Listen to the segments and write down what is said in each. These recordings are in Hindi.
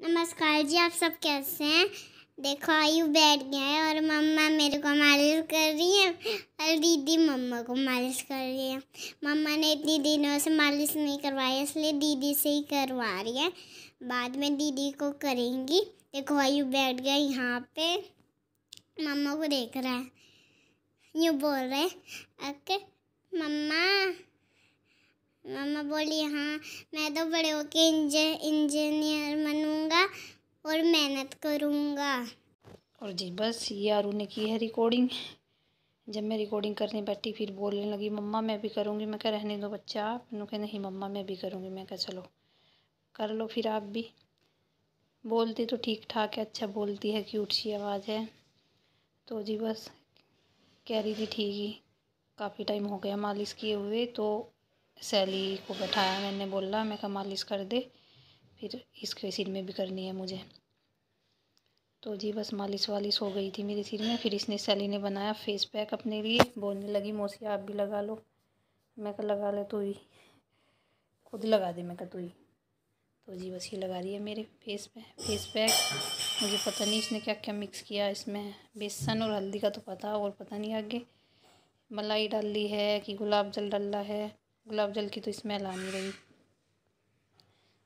नमस्कार जी, आप सब कैसे हैं? देखो, आयु बैठ गया है और मम्मा मेरे को मालिश कर रही है और दीदी मम्मा को मालिश कर रही है। मम्मा ने इतनी दिनों से मालिश नहीं करवाई, इसलिए दीदी से ही करवा रही है। बाद में दीदी को करेंगी। देखो, आयु बैठ गया, यहाँ पे मम्मा को देख रहा है। यूँ बोल रहे ओके मम्मा मम्मा बोली हाँ मैं तो बड़े होके इंजीनियर बनूँगा और मेहनत करूँगा. और जी बस, ये आरू ने की है रिकॉर्डिंग जब मैं रिकॉर्डिंग करने बैठी, फिर बोलने लगी, मम्मा, मैं भी करूँगी। मैं कह, रहने दो बच्चा, आप। कह, नहीं, मम्मा, मैं भी करूँगी। मैं कहा, चलो, कर लो फिर आप भी। बोलती तो ठीक ठाक है अच्छा बोलती है क्यूट सी आवाज़ है। तो जी बस, कह रही थी, ठीक ही, काफ़ी टाइम हो गया मालिश किए हुए तो सैली को बैठाया मैंने, बोला, मैं कहा, मालिश कर दे, फिर इसके सिर में भी करनी है मुझे। तो जी, बस मालिश वालिश हो गई थी मेरे सिर में, फिर इसने सैली ने बनाया फेस पैक अपने लिए, बोलने लगी, मौसी, आप भी लगा लो। मैं कहा, लगा ले तो ही, खुद लगा दे। मैं कहा तो ही। तो जी, बस ये लगा रही है मेरे फेस पे, फेस पैक। मुझे पता नहीं इसने क्या क्या मिक्स किया इसमें। बेसन और हल्दी का तो पता, और पता नहीं आगे। मलाई डाल ली है कि गुलाब जल डाला है। गुलाब जल की तो स्मेल आ नहीं रही।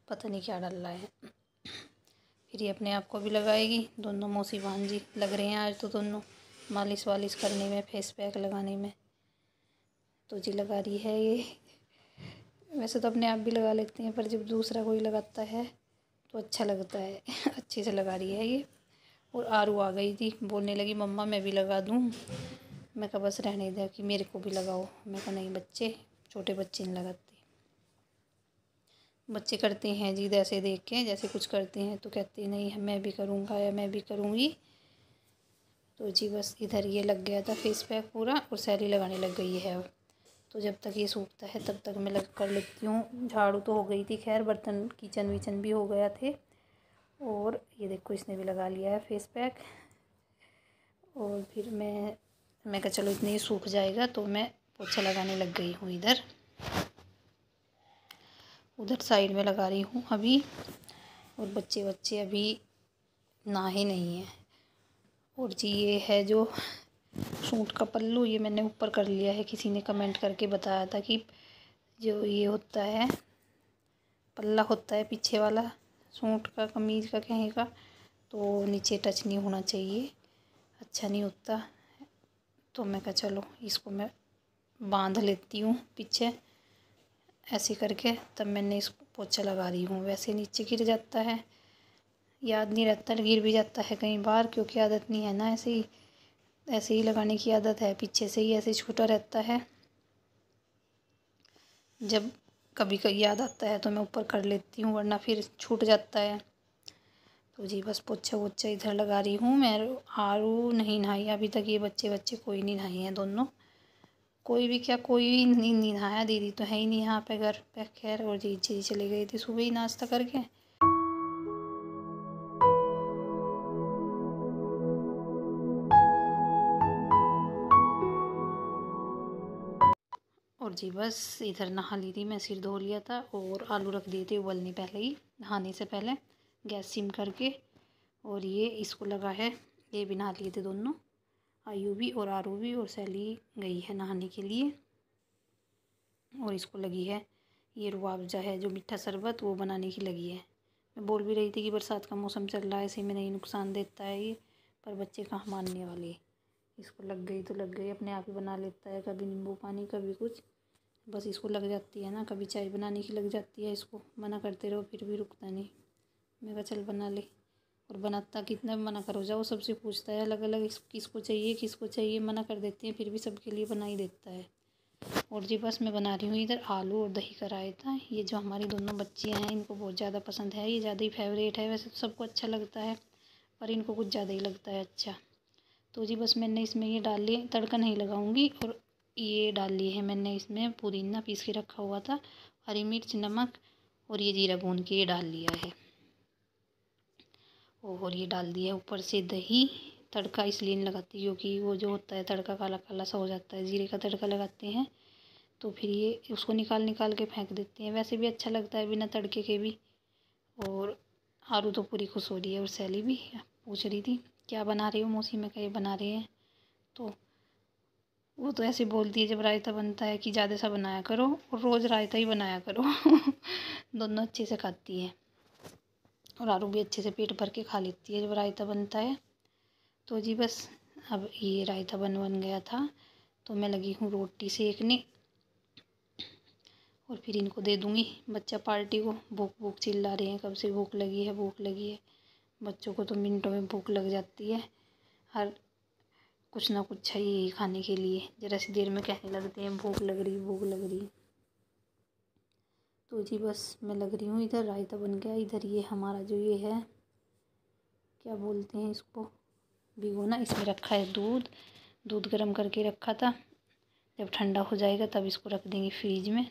पता नहीं क्या डाल रहा है। फिर ये अपने आप को भी लगाएगी। दोनों मौसी बहन जी लग रहे हैं आज तो दोनों। मालिश वालिश करने में, फेस पैक लगाने में। तो जी लगा रही है ये। वैसे तो अपने आप भी लगा लेते हैं, पर जब दूसरा कोई लगाता है तो अच्छा लगता है। अच्छे से लगा रही है ये। और आरू आ गई थी। बोलने लगी, मम्मा, मैं भी लगा दूँ। मैं कहा, बस रहने दे कि मेरे को भी लगाओ। मैं कहा, नहीं बच्चे छोटे बच्चे नहीं लगाते। बच्चे करते हैं जिद ऐसे देख के, जैसे कुछ करते हैं तो कहते हैं, नहीं मैं भी करूँगा या मैं भी करूँगी। तो जी बस इधर ये लग गया था फेस पैक पूरा और सैली लगाने लग गई है अब। तो जब तक ये सूखता है, तब तक मैं लग कर लेती हूँ। झाड़ू तो हो गई थी, खैर, बर्तन किचन विचन भी हो गया थे। और ये देखो, इसने भी लगा लिया है फेस पैक और फिर मैं मैं कहा, चलो, इतनी सूख जाएगा तो मैं पोछा लगाने लग गई हूँ इधर। उधर साइड में लगा रही हूँ अभी। और बच्चे बच्चे अभी नहाए नहीं हैं। और जी ये है जो सूट का पल्लू, ये मैंने ऊपर कर लिया है। किसी ने कमेंट करके बताया था कि जो ये होता है, पल्ला होता है पीछे वाला सूट का, कमीज़ का, कहीं का तो नीचे टच नहीं होना चाहिए। अच्छा नहीं होता। तो मैं कहा चलो, इसको मैं बाँध लेती हूँ पीछे, ऐसे करके तब मैंने इसको पोछा लगा रही हूँ। वैसे नीचे गिर जाता है, याद नहीं रहता, गिर भी जाता है कई बार, क्योंकि आदत नहीं है ना ऐसे ही ऐसे ही लगाने की आदत है। पीछे से ही ऐसे छूटा रहता है। जब कभी कभी याद आता है तो मैं ऊपर कर लेती हूँ, वरना फिर छूट जाता है। तो जी, बस पोछा वोछा इधर लगा रही हूँ मैं आरू नहीं नहाई। अभी तक ये बच्चे बच्चे कोई नहीं नहाए हैं दोनों। कोई भी क्या कोई नहीं, नहाया दीदी तो है ही नहीं यहाँ पे घर पे। खैर और जी जी चली गई थी सुबह ही नाश्ता करके। और जी बस इधर नहा ली थी मैं सिर धो लिया था और आलू रख दिए थे उबलने पहले ही नहाने से पहले गैस सिम करके। और ये इसको लगा है ये भी नहा लिए थे दोनों। आयु भी और आरू और सैली गई है नहाने के लिए। और इसको लगी है ये रुआवजा है जो मीठा शरबत वो बनाने की लगी है। मैं बोल भी रही थी कि बरसात का मौसम चल रहा है, इसी में नहीं नुकसान देता है ये, पर बच्चे कहाँ मानने वाले। इसको लग गई तो लग गई, अपने आप ही बना लेता है, कभी नींबू पानी, कभी कुछ। बस इसको लग जाती है ना, कभी चाय बनाने की लग जाती है इसको, मना करते रहो फिर भी रुकता नहीं। मैं कहा चल बना ले। और बनाता, कितना भी मना करो, जाओ, सबसे पूछता है अलग अलग किसको चाहिए किसको चाहिए, मना कर देते हैं, फिर भी सबके लिए बना ही देता है। और जी बस मैं बना रही हूँ, इधर आलू और दही का रायता, ये जो हमारी दोनों बच्चियाँ हैं, इनको बहुत ज़्यादा पसंद है, ये ज़्यादा ही फेवरेट है, वैसे तो सबको अच्छा लगता है, पर इनको कुछ ज़्यादा ही लगता है अच्छा। तो जी बस मैंने इसमें ये डाल लिए, तड़का नहीं लगाऊँगी, और ये डाल लिए है मैंने इसमें पुदीना पीस के रखा हुआ था, हरी मिर्च, नमक, और ये जीरा भून के ये डाल लिया है। और ये डाल दिया ऊपर से दही। तड़का इसलिए नहीं लगाती क्योंकि वो जो होता है तड़का काला काला सा हो जाता है। जीरे का तड़का लगाते हैं तो फिर ये उसको निकाल निकाल के फेंक देते हैं। वैसे भी अच्छा लगता है बिना तड़के के भी। और आरू तो पूरी खुश हो रही है और सैली भी पूछ रही थी, क्या बना रही हो मौसी? में कहीं बना रही है। तो वो तो ऐसे बोलती है, जब रायता बनता है कि ज़्यादा सा बनाया करो और रोज़ रायता ही बनाया करो। दोनों अच्छे से खाती है। और आरू भी अच्छे से पेट भर के खा लेती है जब रायता बनता है। तो जी बस, अब ये रायता बन बन गया था। तो मैं लगी हूँ रोटी सेकने और फिर इनको दे दूँगी। बच्चा पार्टी को भूख भूख चिल्ला रहे हैं, कब से भूख लगी है, भूख लगी है। बच्चों को तो मिनटों में भूख लग जाती है। हर कुछ ना कुछ चाहिए ही खाने के लिए। ज़रा सी देर में कहने लगते हैं, भूख लग रही, भूख लग रही। तो जी बस मैं लग रही हूँ इधर रायता बन गया, इधर ये हमारा जो ये है, क्या बोलते हैं इसको भिगोना इसमें रखा है दूध दूध गर्म करके रखा था, जब ठंडा हो जाएगा तब इसको रख देंगे फ्रीज में।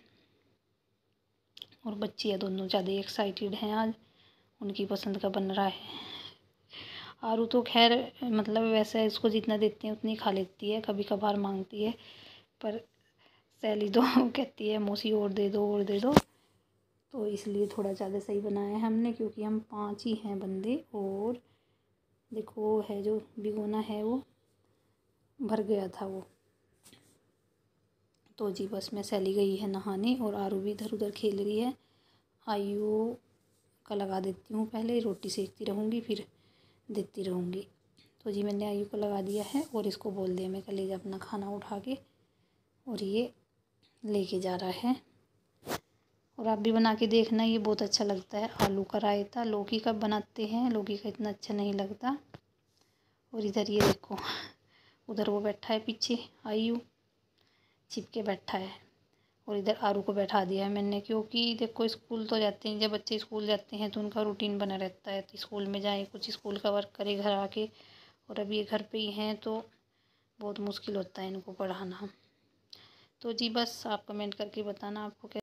और बच्चियाँ दोनों, ज़्यादा एक्साइटेड हैं आज, उनकी पसंद का बन रहा है। आरू तो खैर मतलब वैसे इसको जितना देते हैं उतनी खा लेती है कभी कभार मांगती है, पर सैली तो कहती है, मौसी और दे दो, और दे दो। तो इसलिए थोड़ा ज़्यादा सही बनाया है हमने, क्योंकि हम पाँच ही हैं बंदे और देखो वो है जो भिगोना है वो, भर गया था वो। तो जी बस मैं सैली गई है नहाने और आरू भी इधर उधर खेल रही है। आयु का लगा देती हूँ पहले, रोटी सेकती रहूँगी, फिर देती रहूँगी। तो जी मैंने आयु को लगा दिया है और इसको बोल दिया, मैं कल अपना खाना उठा के और ये लेके जा रहा है। और आप भी बना के देखना, ये बहुत अच्छा लगता है। आलू का रायता, लौकी का बनाते हैं। लौकी का इतना अच्छा नहीं लगता। और इधर ये देखो, उधर वो बैठा है पीछे, आयु छिपके बैठा है। और इधर आरू को बैठा दिया है मैंने, क्योंकि देखो, स्कूल तो जाते हैं, जब बच्चे स्कूल जाते हैं तो उनका रूटीन बना रहता है। तो स्कूल में जाएँ, कुछ स्कूल का वर्क करे घर आके, और अभी ये घर पे ही हैं तो बहुत मुश्किल होता है इनको पढ़ाना। तो जी बस, आप कमेंट करके बताना आपको